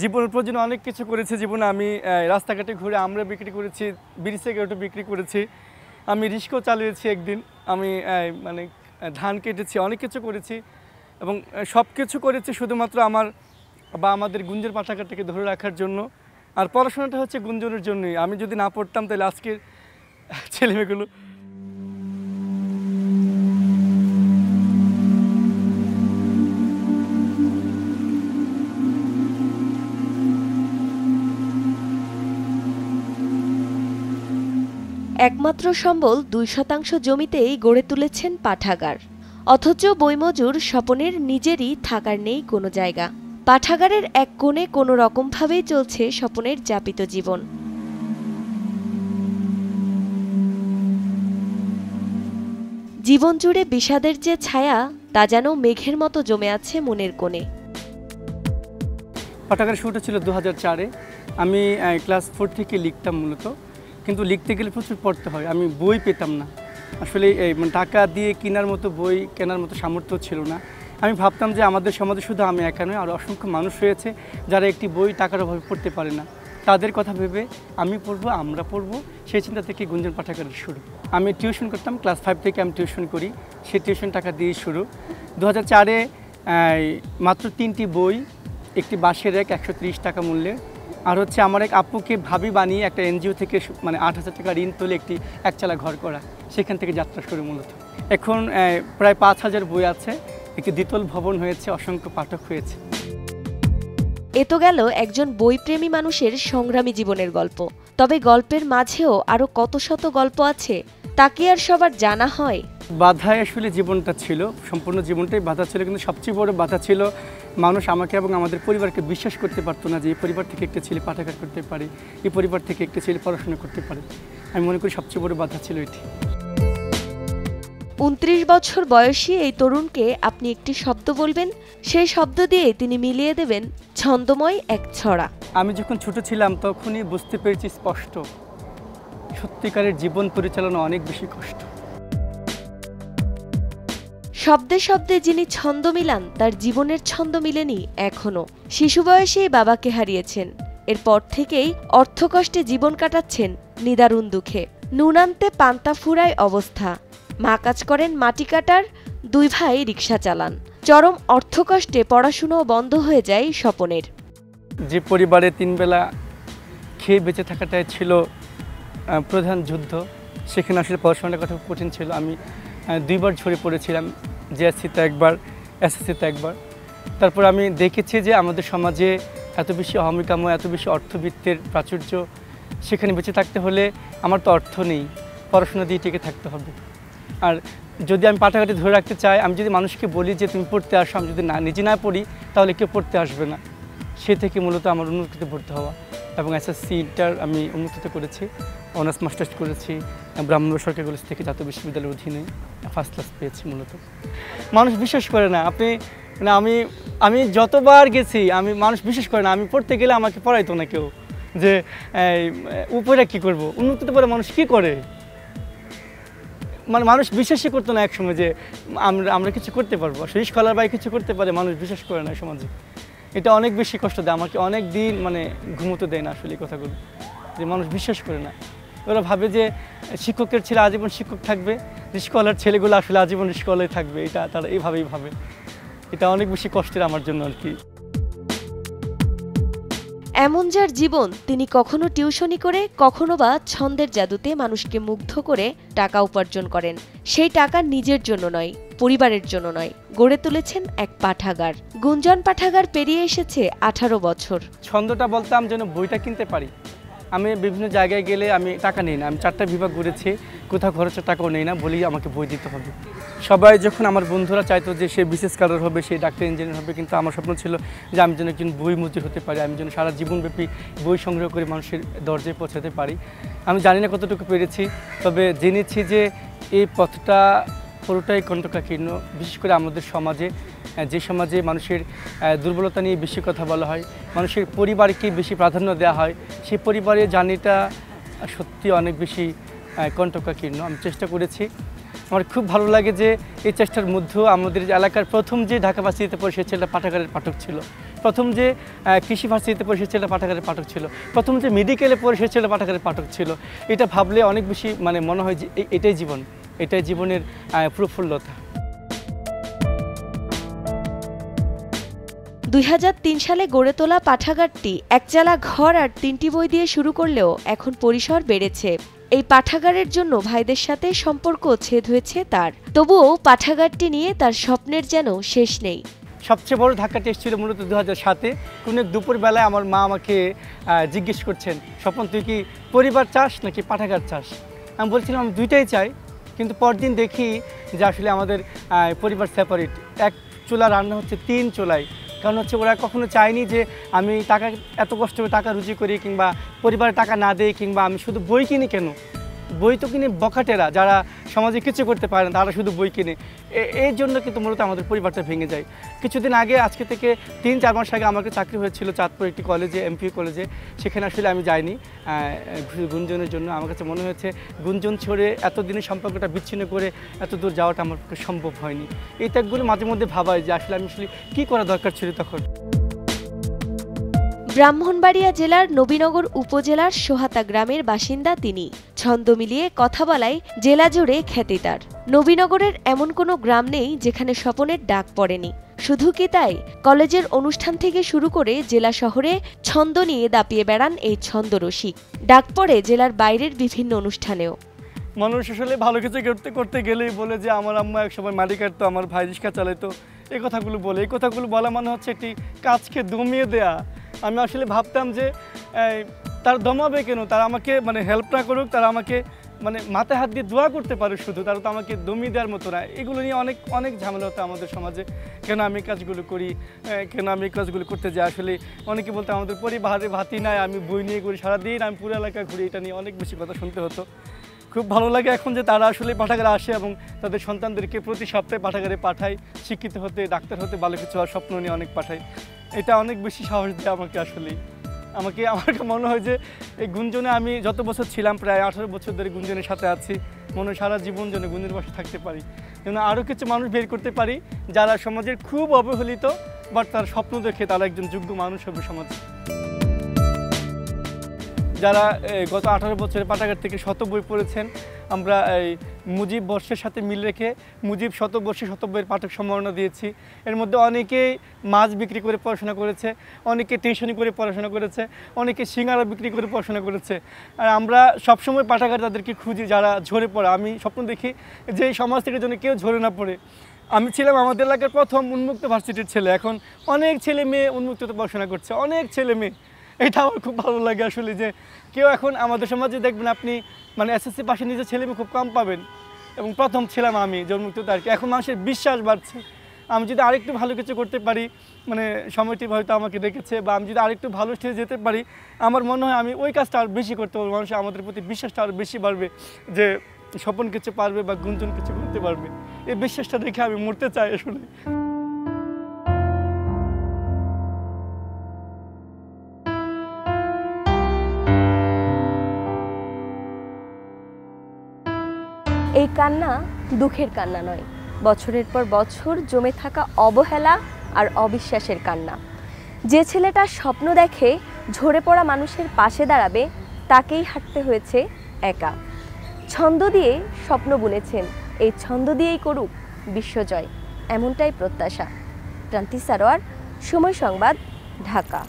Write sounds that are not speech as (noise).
জীবনের প্রয়োজনে অনেক কিছু করেছি জীবনে। আমি রাস্তাঘাটে ঘুরে আমরা বিক্রি করেছি, বিড়ি সিগারেটও বিক্রি করেছি। আমি রিস্কও চালিয়েছি একদিন। আমি মানে ধান কেটেছি, অনেক কিছু করেছি এবং সব কিছু করেছি শুধুমাত্র আমার বা আমাদের গুঞ্জের পাঠাঘাটটাকে ধরে রাখার জন্য। আর পড়াশোনাটা হচ্ছে গুঞ্জনের জন্যই। আমি যদি না পড়তাম তাহলে আজকের ছেলেমেয়েগুলো একমাত্র সম্বল দুই শতাংশ জমিতেই গড়ে তুলেছেন পাঠাগার। অথচ বইমজুর স্বপনের নিজেরই থাকার নেই কোনো জায়গা। পাঠাগারের এক কোণে কোনো রকমভাবেই চলছে স্বপনের যাপিত জীবন। জীবন জুড়ে বিষাদের যে ছায়া, তা যেন মেঘের মতো জমে আছে মনের কোণে। পাঠাগার শুরুটা ছিল দু হাজার চারে। আমি ক্লাস ফোর থেকে লিখতাম মূলত। কিন্তু লিখতে গেলে প্রচুর পড়তে হয়। আমি বই পেতাম না। আসলে এই মানে টাকা দিয়ে কেনার মতো বই, কেনার মতো সামর্থ্য ছিল না। আমি ভাবতাম যে আমাদের সমাজে শুধু আমি একা নয় আর অসংখ্য মানুষ রয়েছে যারা একটি বই টাকার অভাবে পড়তে পারে না। তাদের কথা ভেবে আমি পড়ব, আমরা পড়ব, সেই চিন্তা থেকে গুঞ্জন পাঠাগারের শুরু। আমি টিউশন করতাম, ক্লাস ফাইভ থেকে আমি টিউশন করি। সেই টিউশন টাকা দিয়ে শুরু। দু হাজার চারে মাত্র তিনটি বই, একটি বাঁশের এক একশো টাকা মূল্যের। আর হচ্ছে আমার এক আপুকে ভাবি বানিয়ে একটা এনজিও থেকে মানে আট হাজার টাকা ঋণ তুলে একটি একচালা ঘর করা, সেখান থেকে যাত্রা শুরু মূলত। এখন প্রায় পাঁচ হাজার বই আছে, একটি দ্বিতল ভবন হয়েছে, অসংখ্য পাঠক হয়েছে। এ তো গেল একজন বইপ্রেমী মানুষের সংগ্রামী জীবনের গল্প। তবে গল্পের মাঝেও আরও কত শত গল্প আছে তা কি আর সবার জানা হয়। বাধায় আসলে জীবনটা ছিল সম্পূর্ণ জীবনটাই বাধা ছিল কিন্তু সবচেয়ে বড় বাধা ছিল মানুষ আমাকে এবং আমাদের পরিবারকে বিশ্বাস করতে পারতো না যে এই পরিবার থেকে একটা ছেলে পাঠাগার করতে পারে এই পরিবার থেকে একটা ছেলে পড়াশোনা করতে পারে। আমি মনে করি সবচেয়ে বড় বাধা ছিল এটি। উনত্রিশ বছর বয়সী এই তরুণকে আপনি একটি শব্দ বলবেন? সেই শব্দ দিয়ে তিনি মিলিয়ে দেবেন ছন্দময় এক ছড়া। আমি যখন ছোট ছিলাম তখনই বুঝতে পেরেছি স্পষ্ট। সত্যিকারের জীবন পরিচালনা অনেক বেশি কষ্ট। শব্দে শব্দে যিনি ছন্দ মিলান তার জীবনের ছন্দ মিলেনি এখনও। শিশু বয়সেই বাবাকে হারিয়েছেন। এরপর থেকেই অর্থকষ্টে জীবন কাটাচ্ছেন নিদারুণ দুঃখে। নুনান্তে পান্তা ফুরায় অবস্থা। মা কাজ করেন মাটি কাটার দুই ভাই রিক্সা চালান। চরম অর্থকষ্টে পড়াশুনো বন্ধ হয়ে যায় স্বপনের। যে পরিবারে তিনবেলা খেয়ে বেঁচে থাকাটাই ছিল প্রধান যুদ্ধ। সেখানে আসলে পড়াশোনাটা কথা কঠিন ছিল? আমি দুইবার ঝরে পড়েছিলাম জিএসসিতে একবার এসএসসিতে একবার। তারপর আমি দেখেছি যে আমাদের সমাজে এত বেশি অহমিকাম এত বেশি অর্থবিত্তের প্রাচুর্য সেখানে বেঁচে থাকতে হলে আমার তো অর্থ নেই, পড়াশোনা দিয়ে টিকে থাকতে হবে। আর যদি আমি পাটাঘাটি ধরে রাখতে চাই, আমি যদি মানুষকে বলি যে তুমি পড়তে আসো, আমি যদি না, নিজে না পড়ি, তাহলে কেউ পড়তে আসবে না। সে থেকে মূলত আমার উন্নতিতে ভর্তি হওয়া এবং এসএসসি ইন্টার আমি উন্নতিতে করেছি, অনার্স, মাস্টার্স করেছি ব্রাহ্মণ সরকারি কলেজ থেকে জাতীয় বিশ্ববিদ্যালয়ের অধীনে ফার্স্ট ক্লাস পেয়েছি মূলত। মানুষ বিশ্বাস করে না, আপনি মানে আমি আমি যতবার গেছি, আমি, মানুষ বিশ্বাস করে না, আমি পড়তে গেলে আমাকে পড়াইতো না কেউ যে উপরে কি করব? উন্নতিতে পরে মানুষ কি করে? মানে মানুষ বিশ্বাসই করতো না একসময় যে, আমরা আমরা কিছু করতে পারব। আসলে স্কলার বাই কিছু করতে পারে, মানুষ বিশ্বাস করে না সমাজে। এটা অনেক বেশি কষ্ট দেয়, আমাকে অনেক দিন মানে ঘুমোতে দেয় না আসলে এই কথাগুলো, যে মানুষ বিশ্বাস করে না। ওরা ভাবে যে শিক্ষকের ছেলে আজীবন শিক্ষক থাকবে স্কলার ছেলেগুলো আসলে আজীবন স্কলারে থাকবে, এটা তারা এইভাবেই ভাবে। এটা অনেক বেশি কষ্টের আমার জন্য আর কি। এমন যার জীবন তিনি কখনো টিউশনি করে, কখনো বা ছন্দের জাদুতে মানুষকে মুগ্ধ করে টাকা উপার্জন করেন। সেই টাকা নিজের জন্য নয় পরিবারের জন্য নয়, গড়ে তুলেছেন এক পাঠাগার। গুঞ্জন পাঠাগার পেরিয়ে এসেছে আঠারো বছর। ছন্দটা বলতাম যেন বইটা কিনতে পারি। আমি বিভিন্ন জায়গায় গেলে আমি টাকা নিই না, আমি চারটা বিভাগ ঘুরেছি, কোথাও খরচের টাকাও নেই না, বলেই আমাকে বই দিতে হবে। সবাই যখন আমার বন্ধুরা চাইতো যে সে বিশেষ কালার হবে, সে ডাক্তার, ইঞ্জিনিয়ার হবে, কিন্তু আমার স্বপ্ন ছিল যে আমি যেন একজন বই মজুর হতে পারি, আমি যেন সারা জীবনব্যাপী বই সংগ্রহ করে মানুষের দরজায় পৌঁছাতে পারি। আমি জানি না কতটুকু পেরেছি, তবে জেনেছি যে এই পথটা পুরোটাই কণ্ঠকাকীর্ণ বিশেষ করে আমাদের সমাজে যে সমাজে মানুষের দুর্বলতা নিয়ে বেশি কথা বলা হয়, মানুষের পরিবারকে বেশি প্রাধান্য দেওয়া হয়, সেই পরিবারের জার্নিটা সত্যি অনেক বেশি কণ্ঠকাকীর্ণ আমি চেষ্টা করেছি। আমার খুব ভালো লাগে যে এই চেষ্টার মধ্যেও আমাদের এলাকার প্রথম যে ঢাকা ভার্সিটিতে পড়ে সে ছেলেটা পাঠাগারের পাঠক ছিল। প্রথম যে কৃষি ভার্সিটিতে পড়ে সে ছেলে পাঠাগারের পাঠক ছিল। প্রথম যে মেডিকেলে পড়ে সে ছেলে পাঠাগারের পাঠক ছিল। এটা ভাবলে অনেক বেশি মানে মনে হয় যে এটাই জীবন। এটাই জীবনের প্রফুল্লতা। দুই হাজার তিন সালে গড়ে তোলা পাঠাগারটি একচালা ঘর আর তিনটি বই দিয়ে শুরু করলেও এখন পরিসর বেড়েছে। এই পাঠাগারের জন্য ভাইদের সাথে সম্পর্ক ছেদ হয়েছে তার। তবুও পাঠাগারটি নিয়ে তার স্বপ্নের যেন শেষ নেই। সবচেয়ে বড় ধাক্কাটি এসেছিল মূলত দু হাজার সাতে। কোনো এক দুপুরবেলায় আমার মা আমাকে জিজ্ঞেস করছেন স্বপন তুই কি পরিবার চাস নাকি পাঠাগার চাস? আমি বলছিলাম আমি দুইটাই চাই। কিন্তু পরদিন দেখি যে আসলে আমাদের পরিবার সেপারেট এক চুলা রান্না হচ্ছে তিন চুলায় কারণ হচ্ছে ওরা কখনো চায়নি যে আমি টাকা, এত কষ্ট করে টাকা রুজি করি কিংবা পরিবারে টাকা না দেই কিংবা আমি শুধু বই কিনি কেন? বই তো কিনে বখাটেরা, যারা সমাজে কিছু করতে পারে না, তারা শুধু বই কিনে। এর জন্য কিন্তু মূলত আমাদের পরিবারটা ভেঙে যায়। কিছুদিন আগে, আজকে থেকে তিন, চার মাস আগে আমাকে চাকরি হয়েছিল চাঁদপুর একটি কলেজে এমপি কলেজে। সেখানে আসলে আমি যাইনি। গুঞ্জনের জন্য। আমার কাছে মনে হয়েছে, গুঞ্জন ছড়ে এতদিনের সম্পর্কটা বিচ্ছিন্ন করে এত দূর যাওয়াটা আমার সম্ভব হয়নি। এই ত্যাগগুলো মাঝে মধ্যে ভাবায় যে আসলে আমি আসলে কী করা দরকার ছিল তখন। ব্রাহ্মণবাড়িয়া জেলার নবীনগর উপজেলার সোহাতা গ্রামের বাসিন্দা তিনি। ছন্দ মিলিয়ে কথা বলায় জেলা জুড়ে খ্যাতি তার। নবীনগরের এমন কোনো গ্রাম নেই যেখানে স্বপনের ডাক পড়েনি। শুধু কি তাই? কলেজের অনুষ্ঠান থেকে শুরু করে জেলা শহরে ছন্দ নিয়ে দাপিয়ে বেড়ান এই ছন্দরসিক ডাক পড়ে জেলার বাইরের বিভিন্ন অনুষ্ঠানেও। মানুষ আসলে ভালো কিছু করতে করতে গেলেই বলে যে, আমার আম্মা এক সময় মাটি কাটতো, আমার ভাই রিক্সা চালাইতো। এই কথাগুলো বলে। এই কথাগুলো বলা মানে হচ্ছে একটি কাজকে দমিয়ে দেয়া। আমি আসলে ভাবতাম যে তার দমাবে কেন? তারা আমাকে মানে হেল্প না করুক, তারা আমাকে মানে মাথায় হাত দিয়ে দোয়া করতে পারে শুধু, তারা তো আমাকে দমিয়ে দেওয়ার মতো না। এগুলো নিয়ে অনেক অনেক ঝামেলা হতো আমাদের সমাজে। কেন আমি কাজগুলো করি? কেন আমি কাজগুলো করতে যাই? আসলে অনেকে বলতো, আমাদের পরিবারে ভাতি নাই, আমি বই নিয়ে ঘুরি, সারাদিন আমি পুরো এলাকা ঘুরি। এটা নিয়ে অনেক বেশি কথা শুনতে হতো। খুব ভালো লাগে এখন যে তারা আসলে পাঠাগারে আসে এবং তাদের সন্তানদেরকে প্রতি সপ্তাহে পাঠাগারে পাঠায়, শিক্ষিত হতে, ডাক্তার হতে, ভালো কিছু হওয়ার স্বপ্ন নিয়ে অনেক পাঠায়। এটা অনেক বেশি সাহস দেয় আমাকে আসলে। আমাকে, আমার (laughs) মনে হয় যে এই গুঞ্জনে আমি যত বছর ছিলাম প্রায় আঠারো বছর ধরে গুঞ্জনের সাথে আছি, মনে সারা জীবন যেন গুঞ্জনের পাশে থাকতে পারি। যেন আরও কিছু মানুষ বের করতে পারি যারা সমাজের খুব অবহেলিত বাট তার স্বপ্ন দেখে তারা একজন যোগ্য মানুষ হবে সমাজে। যারা গত আঠারো বছরের পাঠাগার থেকে শত বই পড়েছেন, আমরা এই মুজিব বর্ষের সাথে মিল রেখে মুজিব শতবর্ষে শত বইয়ের পাঠক সম্মাননা দিয়েছি। এর মধ্যে অনেকেই মাছ বিক্রি করে পড়াশোনা করেছে, অনেকে টিউশনি করে পড়াশোনা করেছে, অনেকে সিঙ্গারা বিক্রি করে পড়াশোনা করেছে। আর আমরা সবসময় পাঠাগার তাদেরকে খুঁজি যারা ঝরে পড়ে। আমি স্বপ্ন দেখি যে সমাজ থেকে যেন কেউ ঝরে না পড়ে। আমি ছিলাম আমাদের এলাকার প্রথম উন্মুক্ত ভার্সিটির ছেলে। এখন অনেক ছেলে মেয়ে উন্মুক্ততে পড়াশোনা করছে। অনেক ছেলে মেয়ে। এটা আমার খুব ভালো লাগে আসলে যে কেউ এখন আমাদের সমাজে দেখবেন আপনি মানে এসএসসি পাশে নিজের ছেলে খুব কম পাবেন। এবং প্রথম ছিলাম আমি জন্মুক্ততে আর কি। এখন মানুষের বিশ্বাস বাড়ছে। আমি যদি আরেকটু ভালো কিছু করতে পারি মানে সময়টি হয়তো আমাকে রেখেছে বা আমি যদি আরেকটু ভালো স্টেজে যেতে পারি, আমার মনে হয় আমি ওই কাজটা আর বেশি করতে পারব। মানুষ আমাদের প্রতি বিশ্বাসটা আরও বেশি বাড়বে যে স্বপন কিছু পারবে বা গুঞ্জন কিছু করতে পারবে। এই বিশ্বাসটা দেখে আমি মরতে চাই আসলে। এই কান্না দুঃখের কান্না নয়। বছরের পর বছর জমে থাকা অবহেলা আর অবিশ্বাসের কান্না। যে ছেলেটা স্বপ্ন দেখে ঝরে পড়া মানুষের পাশে দাঁড়াবে, তাকেই হাঁটতে হয়েছে একা। ছন্দ দিয়ে স্বপ্ন বুনেছেন, এই ছন্দ দিয়েই করুক বিশ্বজয়, এমনটাই প্রত্যাশা। ক্রান্তি সারোয়ার, সময় সংবাদ, ঢাকা।